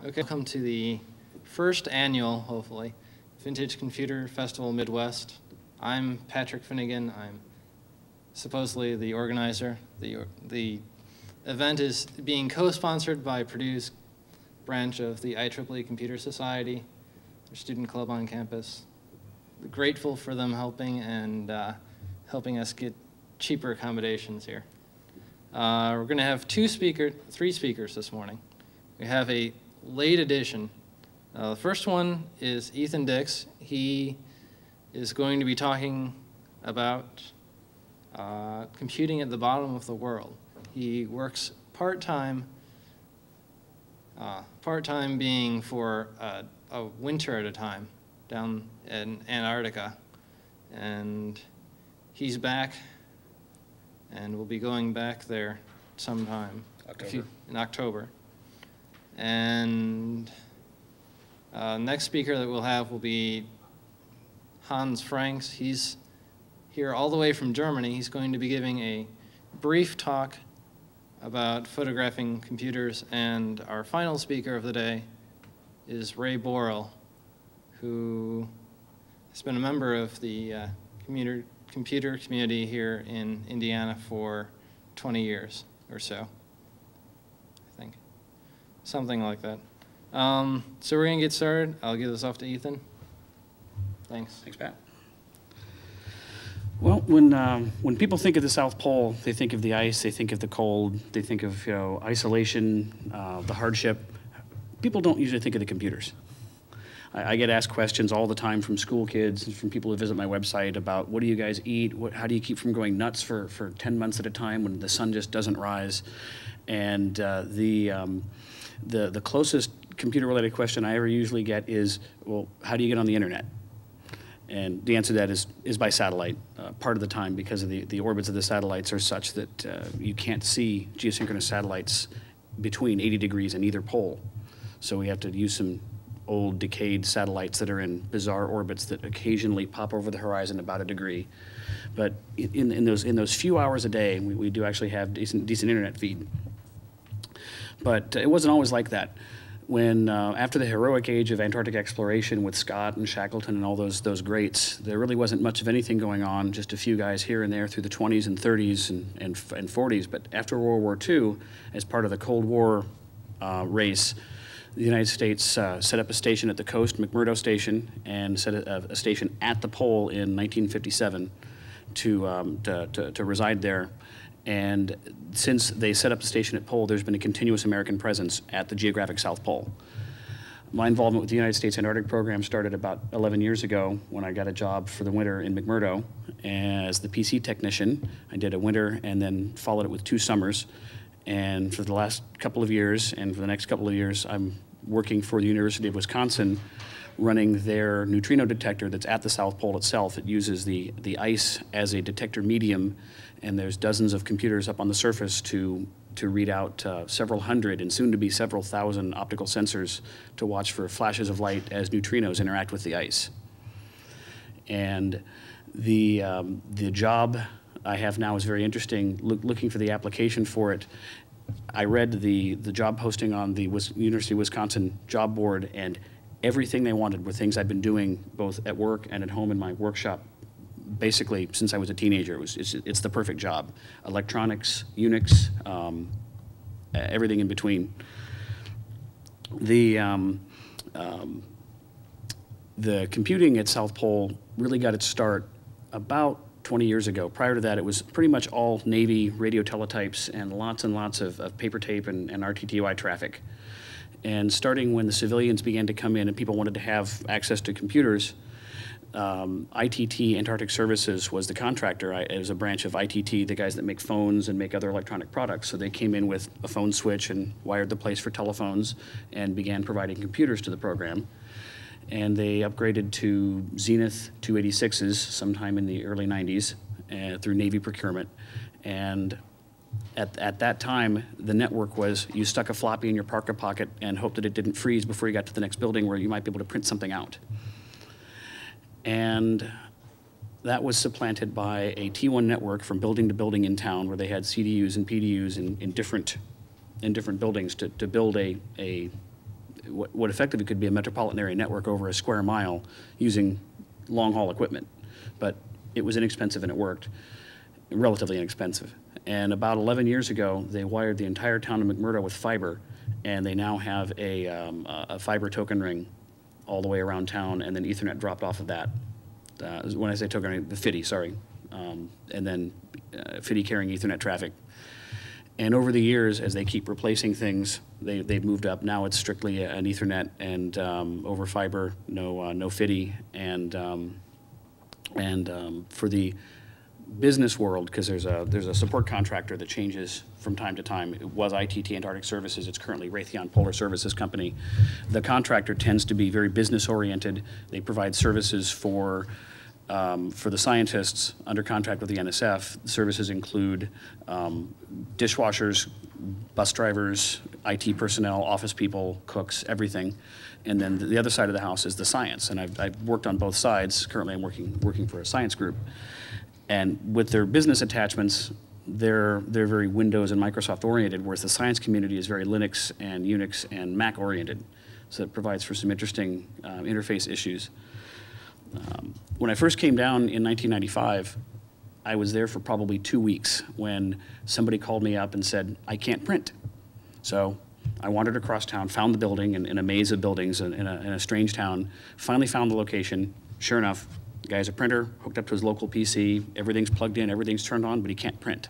Okay, welcome to the first annual, hopefully, Vintage Computer Festival Midwest. I'm Patrick Finnegan. I'm supposedly the organizer. The, the event is being co-sponsored by Purdue's branch of the IEEE Computer Society, their student club on campus. Grateful for them helping and uh, helping us get cheaper accommodations here. Uh, we're going to have two speaker, three speakers this morning. We have a late edition. Uh, the first one is Ethan Dicks. He is going to be talking about uh, computing at the bottom of the world. He works part-time, uh, part-time being for a, a winter at a time down in Antarctica. And he's back and we'll be going back there sometime. October. few- In October. And uh, next speaker that we'll have will be Hans Franks. He's here all the way from Germany. He's going to be giving a brief talk about photographing computers. And our final speaker of the day is Ray Borrell, who has been a member of the uh, commuter, computer community here in Indiana for 20 years or so. Something like that. Um, so we're going to get started. I'll give this off to Ethan. Thanks. Thanks, Pat. Well, when, um, when people think of the South Pole, they think of the ice, they think of the cold, they think of, you know, isolation, uh, the hardship. People don't usually think of the computers. I, I get asked questions all the time from school kids and from people who visit my website about what do you guys eat? What, how do you keep from going nuts for, for 10 months at a time when the sun just doesn't rise? And uh, the, um, the, the closest computer related question I ever usually get is, well, how do you get on the internet? And the answer to that is, is by satellite, uh, part of the time because of the, the orbits of the satellites are such that uh, you can't see geosynchronous satellites between 80 degrees in either pole. So we have to use some old decayed satellites that are in bizarre orbits that occasionally pop over the horizon about a degree. But in, in, those, in those few hours a day, we, we do actually have decent, decent internet feed. But uh, it wasn't always like that when uh, after the heroic age of Antarctic exploration with Scott and Shackleton and all those those greats, there really wasn't much of anything going on. Just a few guys here and there through the 20s and 30s and, and, and 40s. But after World War II, as part of the Cold War uh, race, the United States uh, set up a station at the coast, McMurdo Station, and set a, a station at the pole in 1957 to, um, to, to, to reside there. And since they set up the station at Pole, there's been a continuous American presence at the geographic South Pole. My involvement with the United States Antarctic Program started about 11 years ago when I got a job for the winter in McMurdo as the PC technician. I did a winter and then followed it with two summers. And for the last couple of years, and for the next couple of years, I'm working for the University of Wisconsin running their neutrino detector that's at the South Pole itself. It uses the, the ice as a detector medium, and there's dozens of computers up on the surface to, to read out uh, several hundred and soon to be several thousand optical sensors to watch for flashes of light as neutrinos interact with the ice. And the, um, the job I have now is very interesting, Look, looking for the application for it. I read the, the job posting on the University of Wisconsin job board, and everything they wanted were things I've been doing both at work and at home in my workshop basically since I was a teenager. It was, it's, it's the perfect job. Electronics, Unix, um, everything in between. The, um, um, the computing at South Pole really got its start about 20 years ago. Prior to that, it was pretty much all Navy radio teletypes and lots and lots of, of paper tape and, and RTTY traffic. And starting when the civilians began to come in and people wanted to have access to computers, um, ITT Antarctic Services was the contractor. I, it was a branch of ITT, the guys that make phones and make other electronic products. So they came in with a phone switch and wired the place for telephones and began providing computers to the program. And they upgraded to Zenith 286s sometime in the early 90s uh, through Navy procurement. And at, at that time, the network was you stuck a floppy in your parka pocket and hoped that it didn't freeze before you got to the next building where you might be able to print something out. And that was supplanted by a T1 network from building to building in town where they had CDUs and PDUs in, in, different, in different buildings to, to build a, a what what effectively could be a metropolitan area network over a square mile using long-haul equipment. But it was inexpensive and it worked, relatively inexpensive. And about 11 years ago, they wired the entire town of McMurdo with fiber, and they now have a, um, a fiber token ring all the way around town, and then Ethernet dropped off of that. Uh, when I say token ring, the FDDI, sorry, um, and then uh, FDDI carrying Ethernet traffic. And over the years, as they keep replacing things, they, they've moved up. Now it's strictly an Ethernet and um, over fiber, no, uh, no FDDI. And, um, and um, for the business world, because there's a, there's a support contractor that changes from time to time. It was ITT Antarctic Services, it's currently Raytheon Polar Services Company. The contractor tends to be very business-oriented. They provide services for, um, for the scientists under contract with the NSF. Services include um, dishwashers, bus drivers, IT personnel, office people, cooks, everything. And then the other side of the house is the science. And I've, I've worked on both sides. Currently, I'm working, working for a science group. And with their business attachments, they're, they're very Windows and Microsoft oriented, whereas the science community is very Linux and Unix and Mac oriented. So it provides for some interesting um, interface issues. Um, when I first came down in 1995, I was there for probably two weeks when somebody called me up and said, I can't print. So I wandered across town, found the building in, in a maze of buildings in, in, a, in a strange town, finally found the location. Sure enough, the guy's a printer, hooked up to his local PC, everything's plugged in, everything's turned on, but he can't print.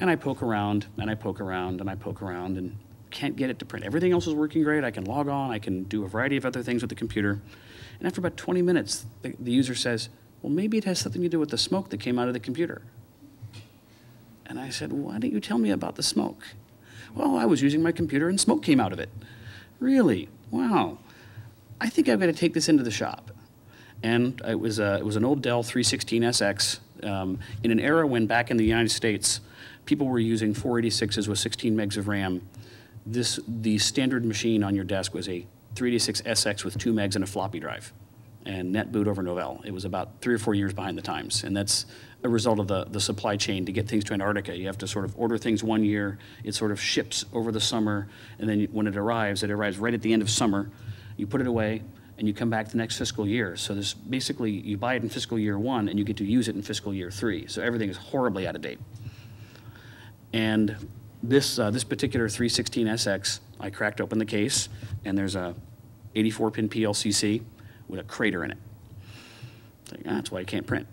And I poke around, and I poke around, and I poke around, and can't get it to print. Everything else is working great. I can log on, I can do a variety of other things with the computer. And after about 20 minutes, the, the user says, Well, maybe it has something to do with the smoke that came out of the computer. And I said, Why didn't you tell me about the smoke? Well, I was using my computer and smoke came out of it. Really? Wow. I think I've got to take this into the shop. And it was, a, it was an old Dell 316SX um, in an era when back in the United States, people were using 486s with 16 megs of RAM. This, the standard machine on your desk was a 386SX with 2 megs and a floppy drive and NetBoot over Novell. It was about three or four years behind the times. And that's a result of the, the supply chain to get things to Antarctica. You have to sort of order things one year, it sort of ships over the summer, and then when it arrives, it arrives right at the end of summer. You put it away, and you come back the next fiscal year. So this basically, you buy it in fiscal year one, and you get to use it in fiscal year three. So everything is horribly out of date. And this, uh, this particular 316SX, I cracked open the case, and there's a 84-pin PLCC with a crater in it. Like, ah, that's why I can't print.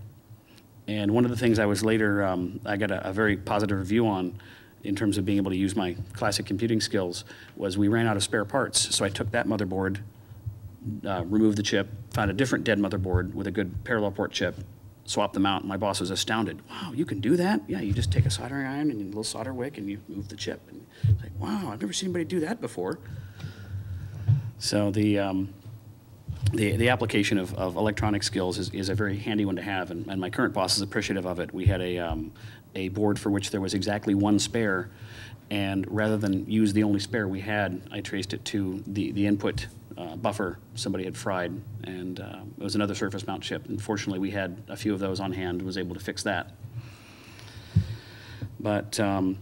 And one of the things I was later, um, I got a, a, very positive review on in terms of being able to use my classic computing skills was we ran out of spare parts. So I took that motherboard, uh, removed the chip, found a different dead motherboard with a good parallel port chip, swapped them out. My boss was astounded. Wow, you can do that? Yeah, you just take a soldering iron and a little solder wick and you move the chip. And it's like, wow, I've never seen anybody do that before. So the, um, the, the application of, of electronic skills is, is a very handy one to have, and, and my current boss is appreciative of it. We had a, um, a board for which there was exactly one spare, and rather than use the only spare we had, I traced it to the, the input uh, buffer somebody had fried, and uh, it was another surface mount chip. Unfortunately, we had a few of those on hand, was able to fix that. But um,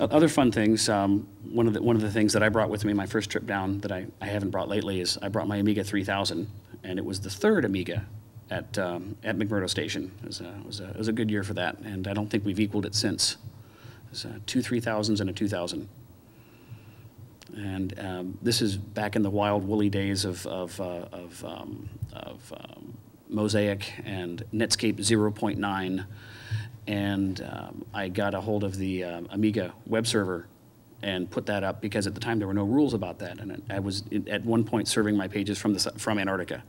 other fun things, um, one, of the, one of the things that I brought with me my first trip down that I, I haven't brought lately is I brought my Amiga 3000, and it was the third Amiga at, um, at McMurdo Station. It was, a, it, was a, it was a good year for that, and I don't think we've equaled it since. It was two 3000s and a 2000. And um, this is back in the wild, woolly days of, of, uh, of, um, of um, Mosaic and Netscape 0.9 and um, I got a hold of the uh, Amiga web server and put that up because at the time there were no rules about that, and I was at one point serving my pages from the from Antarctica,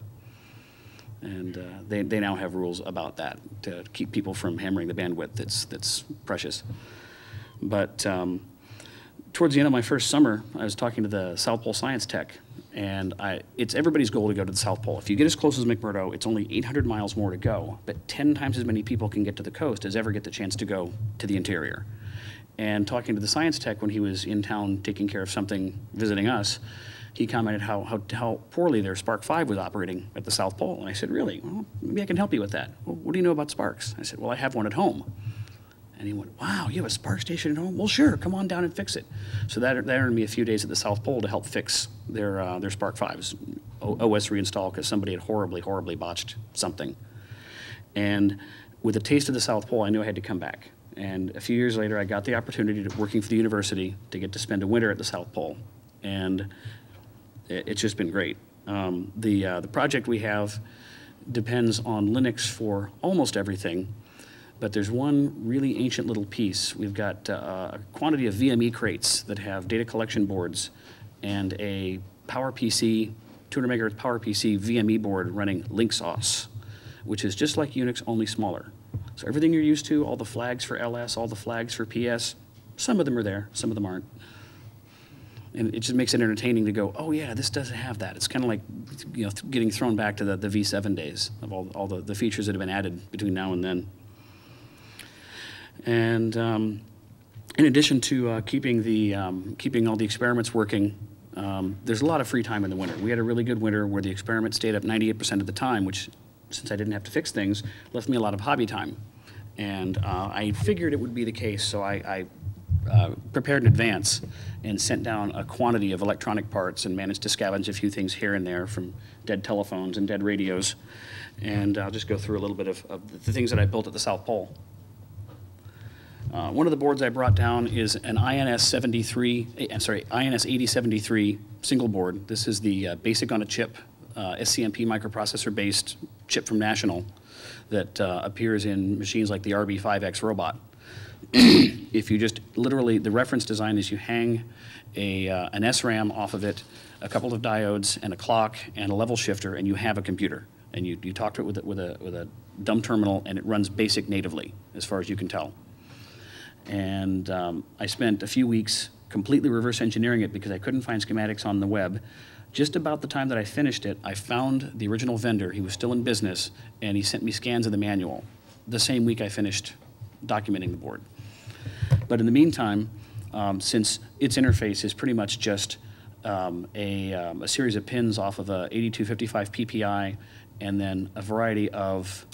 and uh, they they now have rules about that to keep people from hammering the bandwidth that's that's precious. But um, towards the end of my first summer, I was talking to the South Pole Science Tech, and I, it's everybody's goal to go to the South Pole. If you get as close as McMurdo, it's only 800 miles more to go, but 10 times as many people can get to the coast as ever get the chance to go to the interior. And talking to the science tech when he was in town taking care of something, visiting us, he commented how, how, how poorly their SPARC 5 was operating at the South Pole. And I said, really? Well, maybe I can help you with that. Well, what do you know about SPARCs? I said, well, I have one at home. And he went, wow, you have a SPARCstation at home? Well, sure, come on down and fix it. So that, that earned me a few days at the South Pole to help fix their, uh, their SPARC 5s, O- OS reinstall, because somebody had horribly, horribly botched something. And with a taste of the South Pole, I knew I had to come back. And a few years later, I got the opportunity to, working for the university, to get to spend a winter at the South Pole. And it, it's just been great. Um, the, uh, the project we have depends on Linux for almost everything, but there's one really ancient little piece. We've got uh, a quantity of VME crates that have data collection boards and a PowerPC, 200 megahertz PowerPC VME board running LynxOS, which is just like Unix, only smaller. So everything you're used to, all the flags for LS, all the flags for PS, some of them are there, some of them aren't. And it just makes it entertaining to go, oh yeah, this doesn't have that. It's kind of like, you know, th- getting thrown back to the, the V7 days of all, all the, the features that have been added between now and then. And um, in addition to uh, keeping the um, keeping all the experiments working, um, there's a lot of free time in the winter. We had a really good winter where the experiment stayed up 98% of the time, which, since I didn't have to fix things, left me a lot of hobby time. And uh, I figured it would be the case, so I, I uh, prepared in advance and sent down a quantity of electronic parts and managed to scavenge a few things here and there from dead telephones and dead radios. And I'll just go through a little bit of, of the things that I built at the South Pole. Uh, one of the boards I brought down is an INS 73, eh, I'm sorry, INS 8073 single board. This is the uh, basic on a chip, uh, SCMP microprocessor based chip from National that uh, appears in machines like the RB5X robot. if you just literally, the reference design is you hang a, uh, an SRAM off of it, a couple of diodes, and a clock, and a level shifter, and you have a computer. And you, you talk to it with with, a, with a dumb terminal, and it runs BASIC natively, as far as you can tell. And um, I spent a few weeks completely reverse engineering it because I couldn't find schematics on the web. Just about the time that I finished it, I found the original vendor. He was still in business, and he sent me scans of the manual the same week I finished documenting the board. But in the meantime, um, since its interface is pretty much just um, a, um, a series of pins off of a 8255 PPI and then a variety of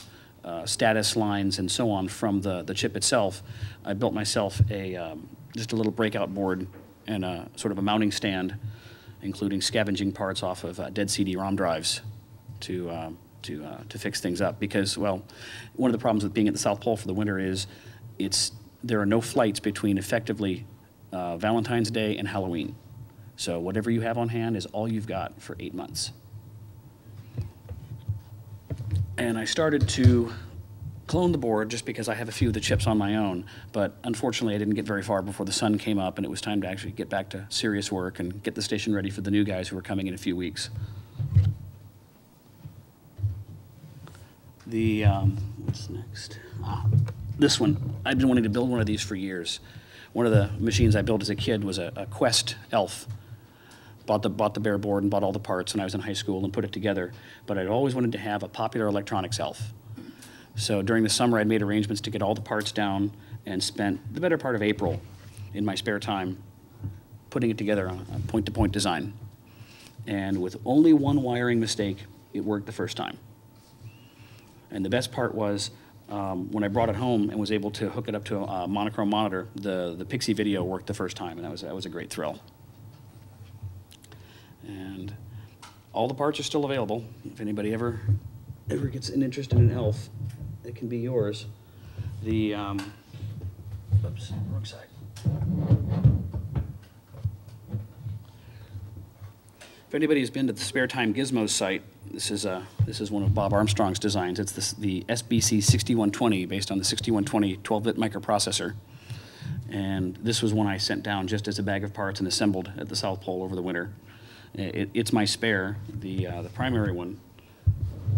uh, status lines and so on from the, the chip itself, I built myself a, um, just a little breakout board and a sort of a mounting stand, including scavenging parts off of uh, dead CD-ROM drives to, um, to, uh, to fix things up. Because, well, one of the problems with being at the South Pole for the winter is it's, there are no flights between effectively uh, Valentine's Day and Halloween. So whatever you have on hand is all you've got for eight months. And I started to clone the board just because I have a few of the chips on my own. But unfortunately, I didn't get very far before the sun came up and it was time to actually get back to serious work and get the station ready for the new guys who were coming in a few weeks. The, um, what's next? Ah, this one. I've been wanting to build one of these for years. One of the machines I built as a kid was a, a Quest Elf bought the, bought the bare board and bought all the parts when I was in high school and put it together. But I'd always wanted to have a popular electronics elf. So during the summer, I'd made arrangements to get all the parts down and spent the better part of April in my spare time putting it together on a point-to-point design. And with only one wiring mistake, it worked the first time. And the best part was um, when I brought it home and was able to hook it up to a, a monochrome monitor, the, the Pixie video worked the first time, and that was, that was a great thrill. And all the parts are still available. If anybody ever ever gets an interest in an elf, it can be yours. The um, oops, wrong side. If anybody has been to the Spare Time Gizmos site, this is a this is one of Bob Armstrong's designs. It's the SBC 6120, based on the 6120 12-bit microprocessor. And this was one I sent down just as a bag of parts and assembled at the South Pole over the winter. It, it's my spare, the, uh, the primary one,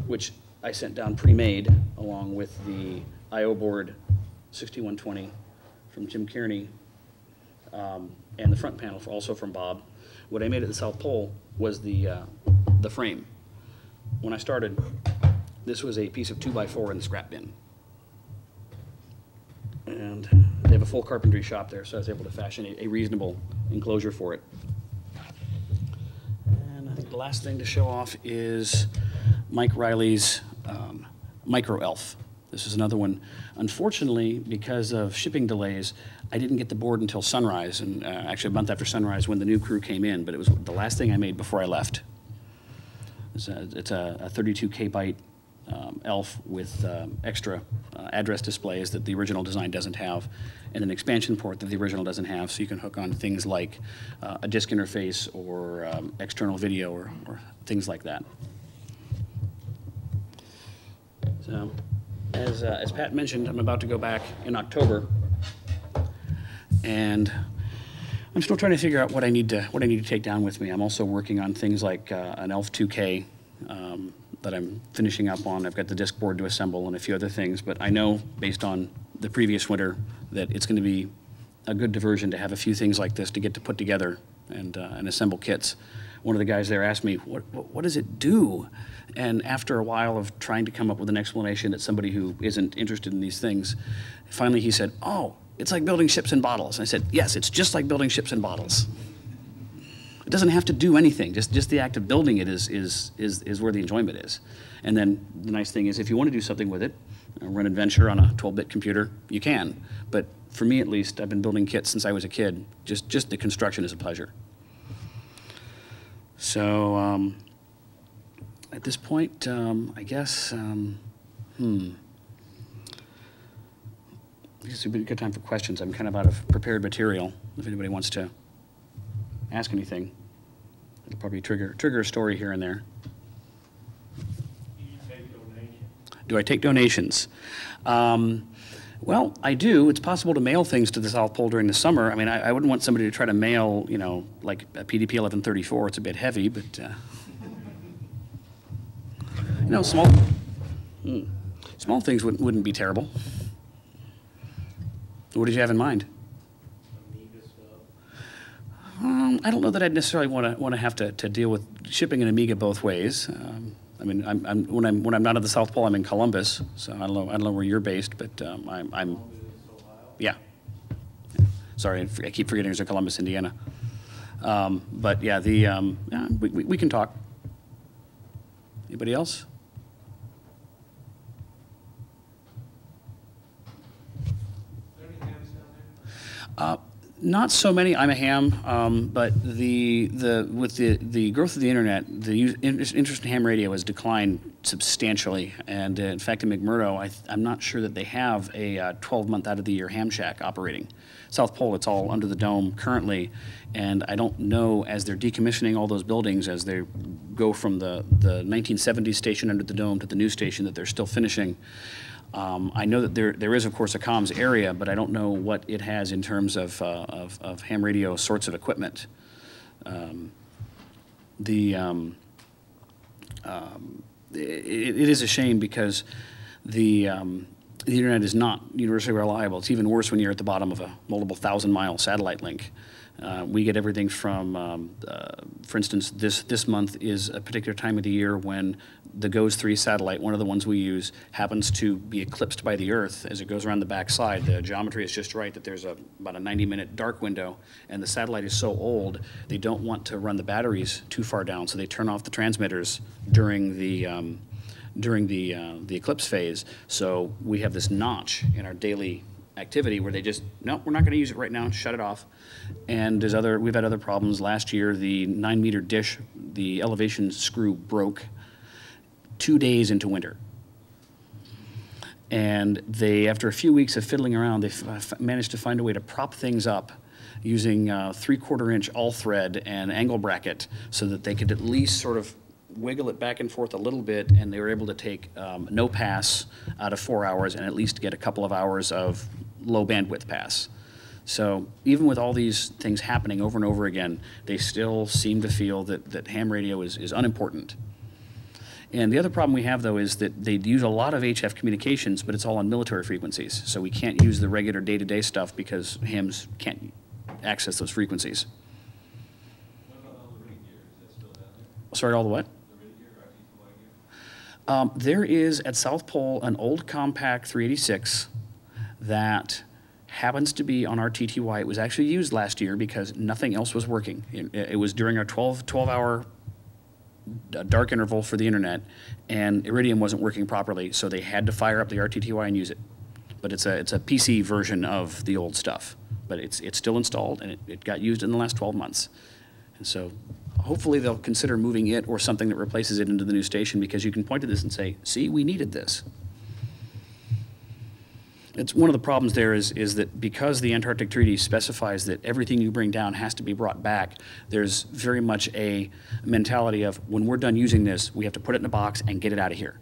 which I sent down pre-made along with the I.O. board 6120 from Jim Kearney um, and the front panel also from Bob. What I made at the South Pole was the, uh, the frame. When I started, this was a piece of 2x4 in the scrap bin. And they have a full carpentry shop there, so I was able to fashion a, a reasonable enclosure for it. The last thing to show off is Mike Riley's um, Micro Elf. This is another one. Unfortunately, because of shipping delays, I didn't get the board until sunrise, and uh, actually a month after sunrise when the new crew came in, but it was the last thing I made before I left. It's a, it's a, a 32 K byte um, ELF with um, extra uh, address displays that the original design doesn't have, and an expansion port that the original doesn't have, so you can hook on things like uh, a disk interface or um, external video or, or things like that. So, as, uh, as Pat mentioned, I'm about to go back in October, and I'm still trying to figure out what I need to what I need to take down with me. I'm also working on things like uh, an ELF 2K um, that I'm finishing up on. I've got the disc board to assemble and a few other things, but I know based on the previous winter that it's going to be a good diversion to have a few things like this to get to put together and, uh, and assemble kits. One of the guys there asked me, what, what, what does it do? And after a while of trying to come up with an explanation that somebody who isn't interested in these things, finally he said, oh, it's like building ships in bottles. And I said, yes, it's just like building ships in bottles. It doesn't have to do anything. Just, just the act of building it is, is, is, is where the enjoyment is. And then the nice thing is if you want to do something with it, uh, run adventure on a 12-bit computer, you can. But for me at least, I've been building kits since I was a kid. Just, just the construction is a pleasure. So um, at this point, um, I guess, um, hmm. I guess it'd be a good time for questions. I'm kind of out of prepared material. If anybody wants to ask anything, it'll probably trigger trigger a story here and there. Do I take donations? Um, well, I do. It's possible to mail things to the South Pole during the summer. I mean, I, I wouldn't want somebody to try to mail, you know, like a PDP 1134. It's a bit heavy, but uh, you know, small hmm, small things wouldn't, wouldn't be terrible. What did you have in mind? Um, I don't know that I'd necessarily want to want to have to, deal with shipping an Amiga both ways. Um, I mean, I'm, I'm, when I'm when I'm not at the South Pole, I'm in Columbus, so I don't know I don't know where you're based, but um, I'm, I'm yeah. Sorry, I keep forgetting there's in Columbus, Indiana. Um, but yeah, the um, yeah, we, we, we can talk. Anybody else? Uh, not so many. I'm a ham, um, but the the with the the growth of the internet, the interest in ham radio has declined substantially. And uh, in fact, in McMurdo, I, am not sure that they have a uh, 12 month out of the year ham shack operating. South Pole, it's all under the dome currently, and I don't know as they're decommissioning all those buildings as they go from the the 1970s station under the dome to the new station that they're still finishing. Um, I know that there, there is, of course, a comms area, but I don't know what it has in terms of, uh, of, of, ham radio sorts of equipment. Um, the, um, um it, it is a shame because the, um, the internet is not universally reliable. It's even worse when you're at the bottom of a multiple thousand mile satellite link. Uh, we get everything from, um, uh, for instance, this, this month is a particular time of the year when the GOES 3 satellite, one of the ones we use, happens to be eclipsed by the Earth as it goes around the backside. The geometry is just right that there's a, about a 90 minute dark window, and the satellite is so old, they don't want to run the batteries too far down, so they turn off the transmitters during the, um, during the, uh, the eclipse phase. So we have this notch in our daily activity where they just no we're not going to use it right now shut it off. And there's other we've had other problems. Last year the nine meter dish the elevation screw broke two days into winter. And they after a few weeks of fiddling around they managed to find a way to prop things up using uh, three quarter inch all thread and angle bracket so that they could at least sort of wiggle it back and forth a little bit, and they were able to take um, no pass out of four hours and at least get a couple of hours of low bandwidth pass. So even with all these things happening over and over again, they still seem to feel that, that ham radio is, is unimportant. And the other problem we have, though, is that they use a lot of HF communications, but it's all on military frequencies. So we can't use the regular day-to-day -day stuff because hams can't access those frequencies. Sorry, all the what? Um, there is at South Pole an old Compaq 386 that happens to be on RTTY. It was actually used last year because nothing else was working. It, it was during our 12, 12 hour dark interval for the internet, and Iridium wasn't working properly, so they had to fire up the RTTY and use it. But it's a, it's a PC version of the old stuff. But it's, it's still installed, and it, it got used in the last 12 months. And so hopefully they'll consider moving it or something that replaces it into the new station, because you can point to this and say, see, we needed this. It's, one of the problems there is, is that because the Antarctic Treaty specifies that everything you bring down has to be brought back, there's very much a mentality of, when we're done using this, we have to put it in a box and get it out of here.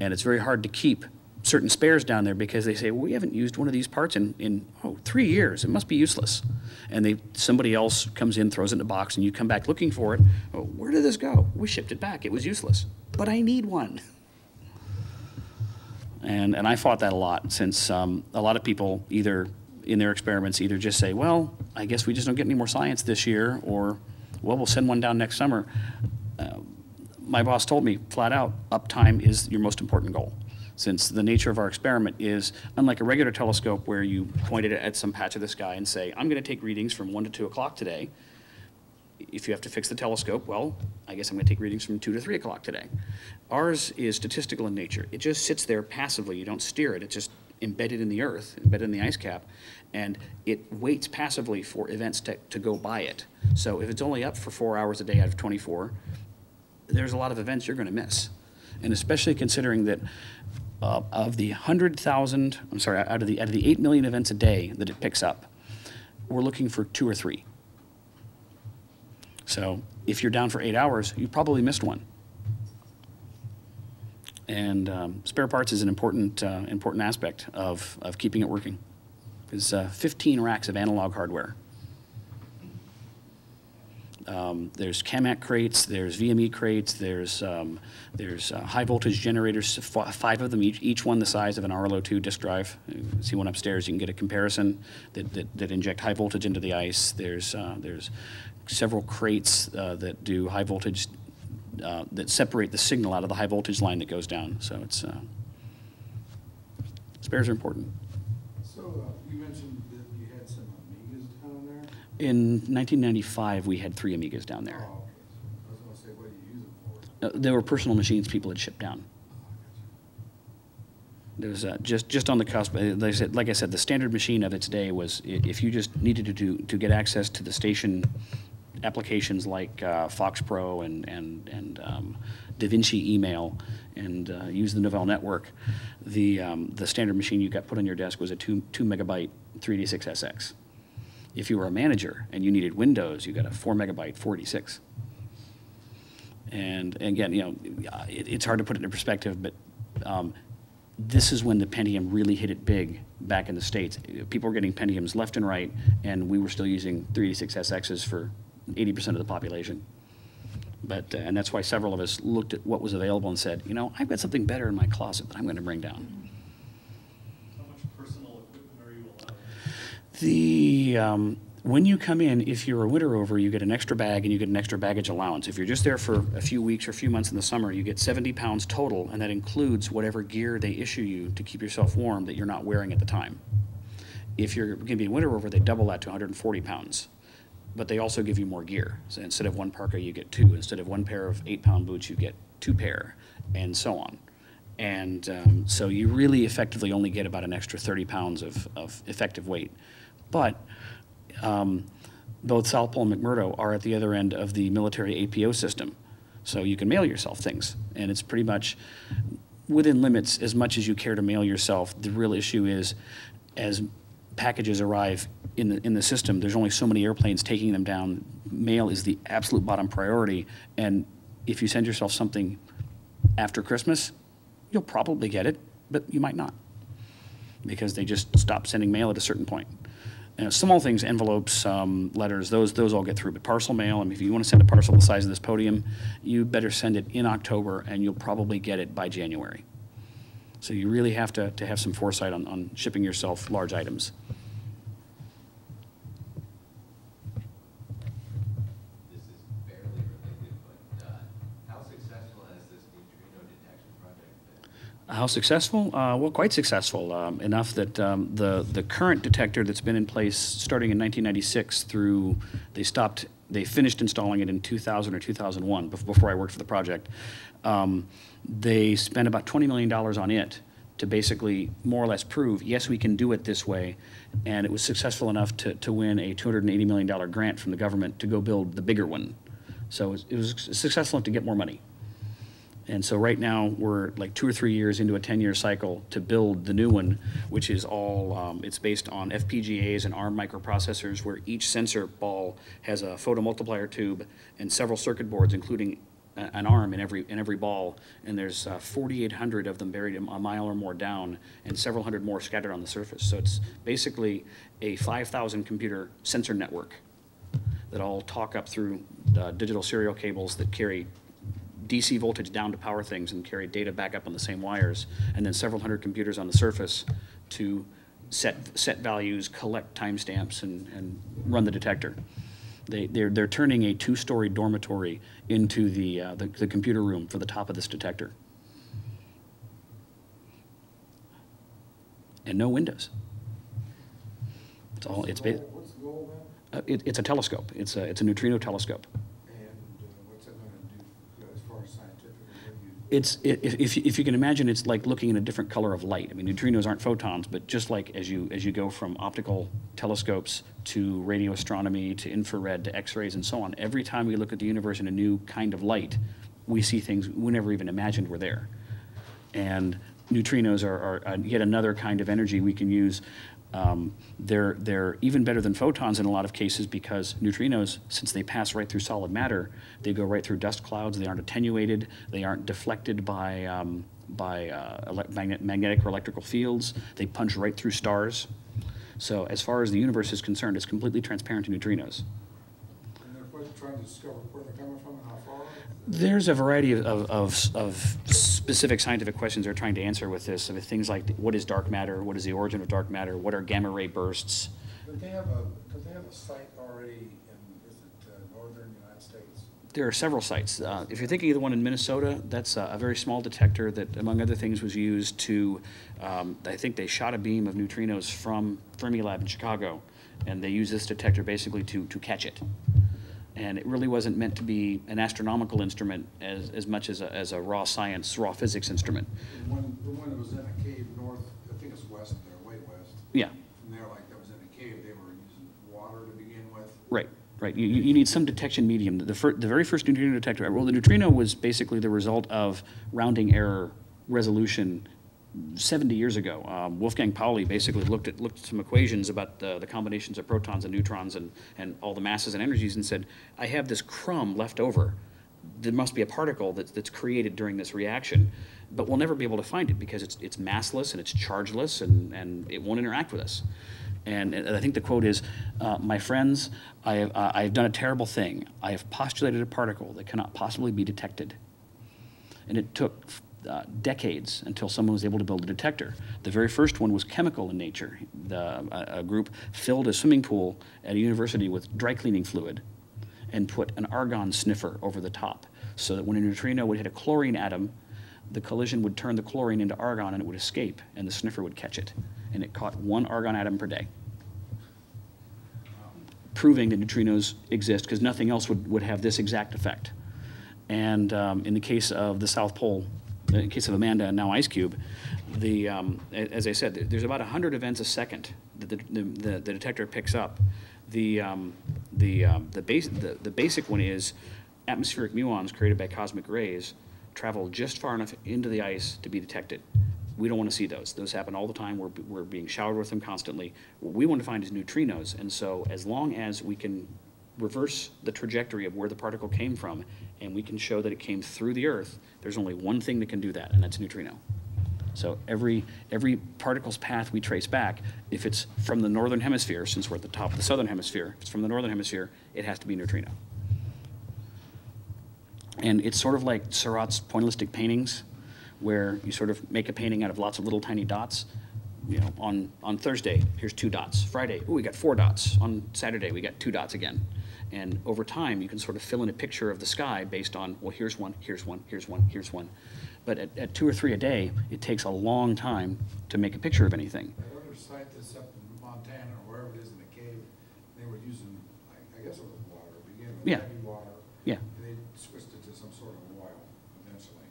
And it's very hard to keep certain spares down there because they say, well, we haven't used one of these parts in, in, oh, three years, it must be useless. And they, somebody else comes in, throws it in a box, and you come back looking for it, oh, where did this go? We shipped it back, it was useless. But I need one. And, and I fought that a lot since um, a lot of people either in their experiments either just say, well, I guess we just don't get any more science this year, or, well, we'll send one down next summer. Uh, my boss told me flat out, uptime is your most important goal. Since the nature of our experiment is, unlike a regular telescope where you point it at some patch of the sky and say, I'm going to take readings from 1 to 2 o'clock today, if you have to fix the telescope, well, I guess I'm going to take readings from 2 to 3 o'clock today. Ours is statistical in nature. It just sits there passively. You don't steer it. It's just embedded in the earth, embedded in the ice cap, and it waits passively for events to, to go by it. So if it's only up for four hours a day out of 24, there's a lot of events you're going to miss. And especially considering that uh, of the 100,000, I'm sorry, out of the, out of the 8 million events a day that it picks up, we're looking for two or three. So if you're down for eight hours, you probably missed one. And um, spare parts is an important, uh, important aspect of, of keeping it working. There's uh, 15 racks of analog hardware. Um, there's CAMAC crates, there's VME crates, there's, um, there's uh, high voltage generators, five of them, each, each one the size of an RL02 disk drive. See one upstairs, you can get a comparison that, that, that inject high voltage into the ice. There's, uh, there's several crates uh, that do high voltage, uh, that separate the signal out of the high voltage line that goes down. So it's, uh, spares are important. So uh, you mentioned that you had some Amigas down there? In 1995, we had three Amigas down Oh, there. okay. I was gonna say, what do you use them for? Uh, They were personal machines people had shipped down. There was uh, just just on the cusp. uh, Like I said, like I said, the standard machine of its day was if you just needed to do to get access to the station applications like uh, FoxPro and and and um, DaVinci email and uh, use the Novell network. The um, the standard machine you got put on your desk was a two two megabyte 386 SX. If you were a manager and you needed Windows, you got a four megabyte 46. And again, you know, uh, it, it's hard to put it into perspective, but um, this is when the Pentium really hit it big back in the States. People were getting Pentiums left and right, and we were still using 386 SXs for 80% of the population. But, uh, and that's why several of us looked at what was available and said, you know, I've got something better in my closet that I'm going to bring down. How much personal equipment are you allowed? The, um, when you come in, if you're a winter over, you get an extra bag and you get an extra baggage allowance. If you're just there for a few weeks or a few months in the summer, you get 70 pounds total, and that includes whatever gear they issue you to keep yourself warm that you're not wearing at the time. If you're going to be a winter over, they double that to 140 pounds. But they also give you more gear. So instead of one parka, you get two. Instead of one pair of eight pound boots, you get two pair, and so on. And um, so you really effectively only get about an extra 30 pounds of, of effective weight. But um, both South Pole and McMurdo are at the other end of the military APO system. So you can mail yourself things. And it's pretty much within limits as much as you care to mail yourself. The real issue is as packages arrive in the, in the system, there's only so many airplanes taking them down. Mail is the absolute bottom priority. And if you send yourself something after Christmas, you'll probably get it, but you might not because they just stop sending mail at a certain point. You know, small things, envelopes, um, letters, those those all get through. But parcel mail, I mean, if you want to send a parcel the size of this podium, you better send it in October, and you'll probably get it by January. So you really have to, to have some foresight on, on shipping yourself large items. How successful? Uh, well, quite successful. Um, enough that um, the the current detector that's been in place starting in 1996 through they stopped they finished installing it in 2000 or 2001 before I worked for the project. Um, they spent about 20 million dollars on it to basically more or less prove yes we can do it this way, and it was successful enough to to win a 280 million dollar grant from the government to go build the bigger one. So it was, it was successful enough to get more money. And so right now, we're like two or three years into a 10-year cycle to build the new one, which is all, um, it's based on FPGAs and ARM microprocessors, where each sensor ball has a photomultiplier tube and several circuit boards, including an ARM in every, in every ball. And there's uh, 4,800 of them buried a mile or more down, and several hundred more scattered on the surface. So it's basically a 5,000 computer sensor network that all talk up through uh, digital serial cables that carry DC voltage down to power things and carry data back up on the same wires, and then several hundred computers on the surface to set, set values, collect timestamps, and, and run the detector. They, they're, they're turning a two-story dormitory into the, uh, the, the computer room for the top of this detector. And no windows. It's all, it's, ba- What's the goal uh, it, it's a telescope. It's a, it's a neutrino telescope. then? And uh, what's that gonna do as far as scientifically? What do you? It's, if, if, you- can imagine, it's like looking in a different color of light. I mean, neutrinos aren't photons, but just like as you, as you go from optical telescopes to radio astronomy to infrared to X-rays and so on, every time we look at the universe in a new kind of light, we see things we never even imagined were there. And neutrinos are, are uh, yet another kind of energy we can use. Um, they're, they're even better than photons in a lot of cases because neutrinos, since they pass right through solid matter, they go right through dust clouds. They aren't attenuated. They aren't deflected by, um, by uh, magnetic or electrical fields. They punch right through stars. So as far as the universe is concerned, it's completely transparent to neutrinos. And they're trying to discover where they're coming from and how far? There's a variety of, of, of, of specific scientific questions they're trying to answer with this. I mean, things like what is dark matter? What is the origin of dark matter? What are gamma ray bursts? Do they have a, they have a site already in, is it uh, northern United States? There are several sites. Uh, if you're thinking of the one in Minnesota, that's a, a very small detector that, among other things, was used to, um, I think they shot a beam of neutrinos from Fermilab in Chicago, and they used this detector basically to, to catch it. And it really wasn't meant to be an astronomical instrument as, as much as a, as a raw science, raw physics instrument. The one, the one that was in a cave north, I think it's west there, way west. Yeah, From there, like that was in a cave, they were using water to begin with. Right, right. You, you need some detection medium. The, fir- the very first neutrino detector, well, the neutrino was basically the result of rounding error resolution 70 years ago. Um, Wolfgang Pauli basically looked at, looked at some equations about the, the combinations of protons and neutrons and, and all the masses and energies and said, I have this crumb left over. There must be a particle that's, that's created during this reaction, but we'll never be able to find it because it's, it's massless and it's chargeless and, and it won't interact with us. And, and I think the quote is, uh, "My friends, I have, uh, I have done a terrible thing. I have postulated a particle that cannot possibly be detected." And it took uh, decades until someone was able to build a detector. The very first one was chemical in nature. The, a, a group filled a swimming pool at a university with dry cleaning fluid and put an argon sniffer over the top so that when a neutrino would hit a chlorine atom, the collision would turn the chlorine into argon and it would escape, and the sniffer would catch it. And it caught one argon atom per day, proving that neutrinos exist because nothing else would, would have this exact effect. And um, in the case of the South Pole, in case of Amanda and now IceCube, the, um, as I said, there's about 100 events a second that the, the, the the detector picks up. The, um, the, um, the, base, the, the basic one is atmospheric muons created by cosmic rays travel just far enough into the ice to be detected. We don't want to see those. Those happen all the time. We're, we're being showered with them constantly. What we want to find is neutrinos. And so as long as we can reverse the trajectory of where the particle came from, and we can show that it came through the Earth, there's only one thing that can do that, and that's neutrino. So every, every particle's path we trace back, if it's from the northern hemisphere, since we're at the top of the southern hemisphere, if it's from the northern hemisphere, it has to be neutrino. And it's sort of like Seurat's pointillistic paintings, where you sort of make a painting out of lots of little tiny dots. You know, on, on Thursday, here's two dots. Friday, oh, we got four dots. On Saturday, we got two dots again. And over time, you can sort of fill in a picture of the sky based on, well, here's one, here's one, here's one, here's one. But at, at two or three a day, it takes a long time to make a picture of anything. That other site that's up in Montana, or wherever it is in the cave, they were using, I, I guess it was water, to begin with, Yeah. heavy water. Yeah. And they switched it to some sort of oil eventually.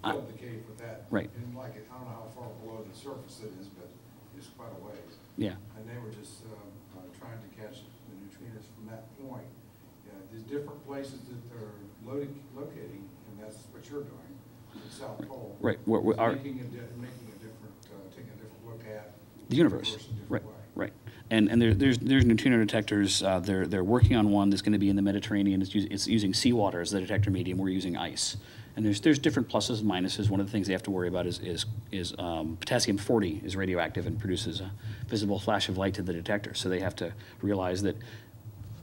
I- Filled the cave with that. Right. And like, it- I don't know how far below the surface it is, but it's quite a ways. Yeah. And they were just, um, uh, trying to catch the neutrinos from that point. Yeah, there's different places that they're loading, locating, and that's what you're doing, the South Pole. Right, we're- we're- our- Making a, making a different, uh, taking a different look at. The universe, in a different right, way. right. And, and there, there's, there's neutrino detectors, uh, they're, they're working on one that's gonna be in the Mediterranean, it's using, it's using seawater as the detector medium, we're using ice. And there's, there's different pluses and minuses, one of the things they have to worry about is, is, is, um, potassium forty is radioactive and produces a visible flash of light to the detector, so they have to realize that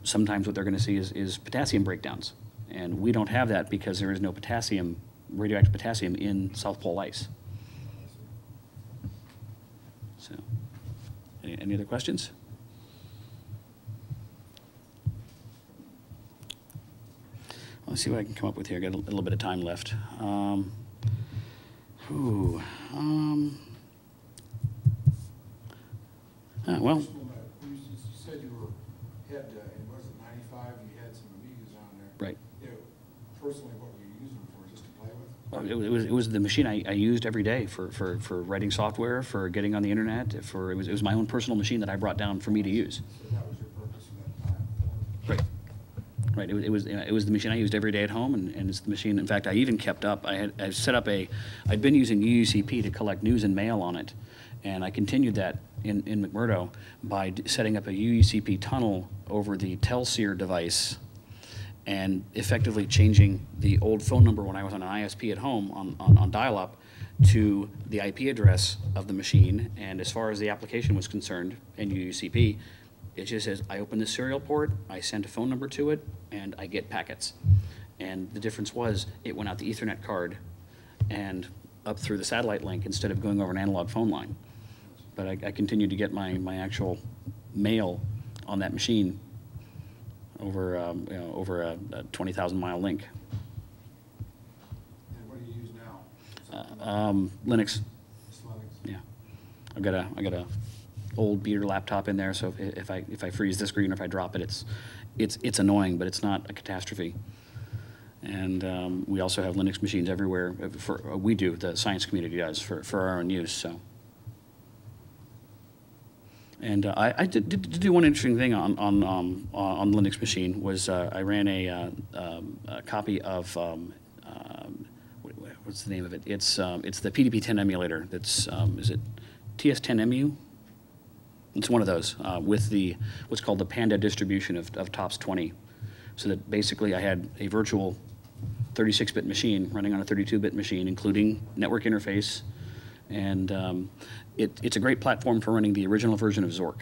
sometimes what they're gonna see is, is potassium breakdowns. And we don't have that because there is no potassium, radioactive potassium in South Pole ice. So, any, any other questions? Let's see what I can come up with here. I got a little bit of time left. Um, whew, um, ah, well, Personal note, You you said you were, had, uh, it was it ninety-five, you had some Amigas on there. Right. You know, personally, what were you using them for, just to play with? Well, It was, it was the machine I, I used every day for, for, for writing software, for getting on the internet, for, it was, it was my own personal machine that I brought down for me to use. So that was your purpose for that time? Right. Right, it was, it was, it was the machine I used every day at home, and, and it's the machine, in fact, I even kept up, I had, I set up a, I'd been using UUCP to collect news and mail on it, and I continued that in, in McMurdo by setting up a UUCP tunnel over the Telseer device and effectively changing the old phone number when I was on an ISP at home on, on, on dial-up to the IP address of the machine. And as far as the application was concerned in UUCP, it just says, I open the serial port, I send a phone number to it, and I get packets. And the difference was, it went out the Ethernet card and up through the satellite link instead of going over an analog phone line. But I, I continued to get my, my actual mail on that machine over, um, you know, over a, a 20,000 mile link. And what do you use now? Like Um, Linux, Linux? yeah. I've got a, I got a old beater laptop in there, so if, if I, if I freeze the screen or if I drop it, it's, it's, it's annoying, but it's not a catastrophe. And um, we also have Linux machines everywhere, uh, for, uh, we do, the science community does, for, for our own use, so. And uh, I, I did, did did do one interesting thing on, on, um, on the Linux machine, was uh, I ran a, uh, um, a copy of, um, um, what- what's the name of it? It's, um, it's the PDP-10 emulator, that's, um, is it TS10MU? It's one of those, uh, with the, what's called the Panda distribution of, of TOPS 20. So that basically I had a virtual 36-bit machine running on a 32-bit machine, including network interface. And um, it, it's a great platform for running the original version of Zork.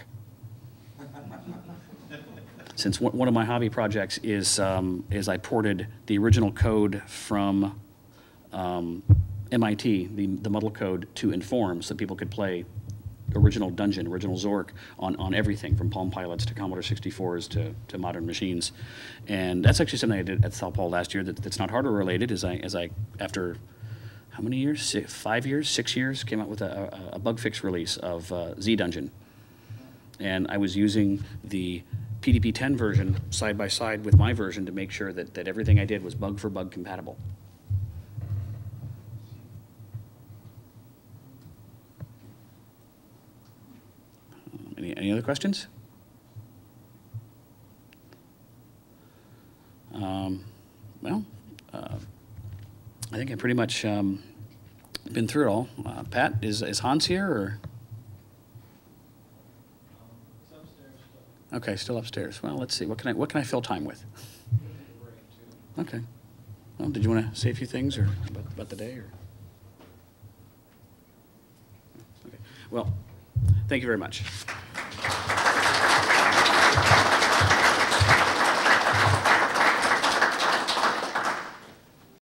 Since one of my hobby projects is, um, is I ported the original code from um, MIT, the, the Muddle code, to Inform so people could play original Dungeon, original Zork on, on everything from Palm Pilots to Commodore 64s to, to modern machines. And that's actually something I did at South Pole last year that, that's not hardware related as I, as I, after how many years? Si five years, six years, came out with a, a, a bug fix release of uh, Z Dungeon. And I was using the PDP-10 version side by side with my version to make sure that, that everything I did was bug for bug compatible. Any, any other questions? Um, well, uh, I think I pretty much um, been through it all. Uh, Pat, is, is Hans here or? Okay, still upstairs. Well, let's see. What can I, what can I fill time with? Okay. Well, did you want to say a few things or about, about the day or? Okay. Well, thank you very much.